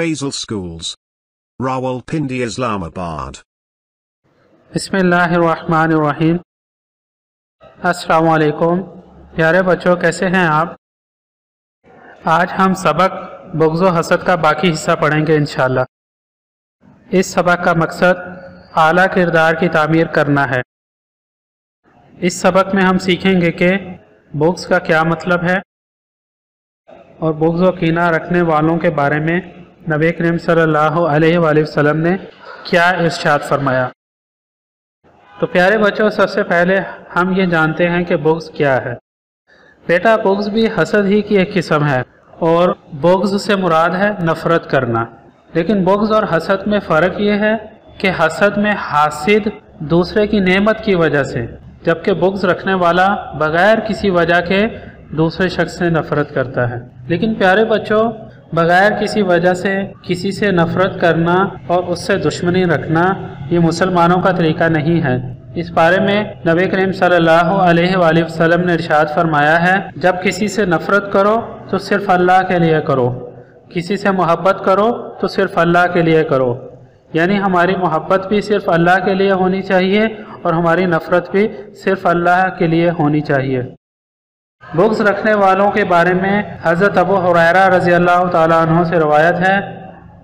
Faisal Schools. Rawalpindi, Islamabad. بسم اللہ الرحمن الرحیم السلام علیکم پیارے بچوں کیسے ہیں آپ؟ آج ہم سبق بغض و حسد کا باقی حصہ پڑھیں گے انشاءاللہ۔ اس سبق کا مقصد اعلیٰ کردار کی تعمیر کرنا ہے۔ اس سبق میں ہم سیکھیں گے کہ بغض کا کیا مطلب ہے اور بغض و کینہ رکھنے والوں کے بارے میں نبی کریم صلی اللہ علیہ وآلہ وسلم نے کیا ارشاد فرمایا؟ تو پیارے بچوں، سب سے پہلے ہم یہ جانتے ہیں کہ بغض کیا ہے۔ بیٹا، بغض بھی حسد ہی کی ایک قسم ہے اور بغض سے مراد ہے نفرت کرنا۔ لیکن بغض اور حسد میں فرق یہ ہے کہ حسد میں حاسد دوسرے کی نعمت کی وجہ سے، جبکہ بغض رکھنے والا بغیر کسی وجہ کے دوسرے شخص سے نفرت کرتا ہے۔ لیکن پیارے بچوں بغیر کسی وجہ سے کسی سے نفرت کرنا اور اس سے دشمنی رکھنا یہ مسلمانوں کا طریقہ نہیں ہے۔ اس بارے میں نبی کریم صلی اللہ علیہ وآلہ وسلم نے ارشاد فرمایا ہے، جب کسی سے نفرت کرو تو صرف اللہ کے لیے کرو، کسی سے محبت کرو تو صرف اللہ کے لیے کرو۔ یعنی ہماری محبت بھی صرف اللہ کے لیے ہونی چاہیے اور ہماری نفرت بھی صرف اللہ کے لیے ہونی چاہیے۔ بغض رکھنے والوں کے بارے میں حضرت ابو حریرہ رضی اللہ تعالیٰ عنہ سے روایت ہے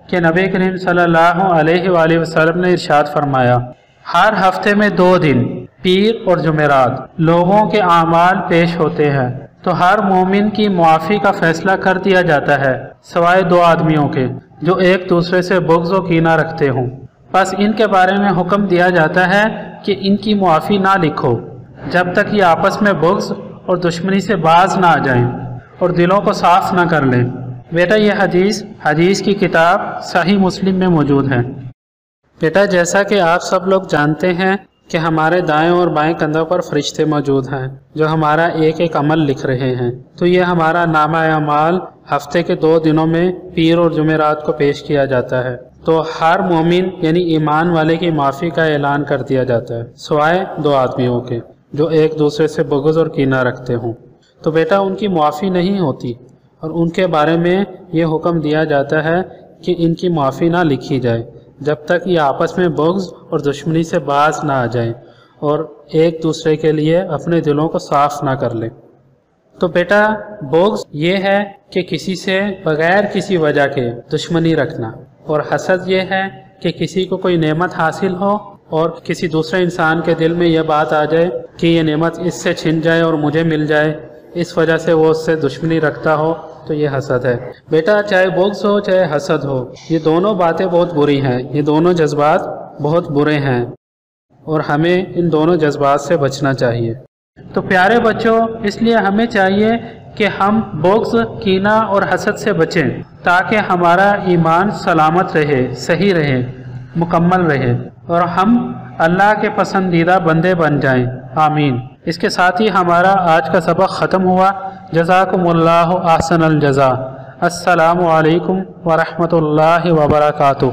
کہ نبی کریم صلی اللہ علیہ وآلہ وسلم نے ارشاد فرمایا، ہر ہفتے میں دو دن پیر اور جمعرات لوگوں کے اعمال پیش ہوتے ہیں، تو ہر مومن کی معافی کا فیصلہ کر دیا جاتا ہے، سوائے دو آدمیوں کے جو ایک دوسرے سے بغض و کینہ رکھتے ہوں۔ بس ان کے بارے میں حکم دیا جاتا ہے کہ ان کی معافی نہ لکھو۔ جب تک یہ آپس میں بغض اور دشمنی سے باز نہ آ جائیں اور دلوں کو صاف نہ کر لیں۔ بیٹا، یہ حدیث حدیث کی کتاب صحیح مسلم میں موجود ہے۔ بیٹا، جیسا کہ آپ سب لوگ جانتے ہیں کہ ہمارے دائیں اور بائیں کندھوں پر فرشتے موجود ہیں جو ہمارا ایک ایک عمل لکھ رہے ہیں۔ تو یہ ہمارا نامہ اعمال ہفتے کے دو دنوں میں پیر اور جمعرات کو پیش کیا جاتا ہے۔ تو ہر مومن یعنی ایمان والے کی معافی کا اعلان کر دیا جاتا ہے، سوائے دو آدمیوں کے۔ جو ایک دوسرے سے بغض اور کینہ رکھتے ہوں۔ تو بیٹا، ان کی معافی نہیں ہوتی، اور ان کے بارے میں یہ حکم دیا جاتا ہے کہ ان کی معافی نہ لکھی جائے، جب تک یہ آپس میں بغض اور دشمنی سے باز نہ آ جائیں، اور ایک دوسرے کے لیے اپنے دلوں کو صاف نہ کر لیں۔ تو بیٹا، بغض یہ ہے کہ کسی سے بغیر کسی وجہ کے دشمنی رکھنا، اور حسد یہ ہے کہ کسی کو کوئی نعمت حاصل ہو اور کسی دوسرے انسان کے دل میں یہ بات آ جائے کہ یہ نعمت اس سے چھن جائے اور مجھے مل جائے، اس وجہ سے وہ اس سے دشمنی رکھتا ہو، تو یہ حسد ہے۔ بیٹا، چاہے بغض ہو، چاہے حسد ہو، یہ دونوں باتیں بہت بری ہیں، یہ دونوں جذبات بہت برے ہیں، اور ہمیں ان دونوں جذبات سے بچنا چاہیے۔ تو پیارے بچوں، اس لیے ہمیں چاہیے کہ ہم بغض، کینہ اور حسد سے بچیں، تاکہ ہمارا ایمان سلامت رہے، صحیح رہے، مکمل رہے، اور ہم اللہ کے پسندیدہ بندے بن جائیں۔ آمین۔ اس کے ساتھ ہی ہمارا آج کا سبق ختم ہوا۔ جزاکم اللہ احسن الجزا السلام علیکم ورحمۃ اللہ وبرکاتہ۔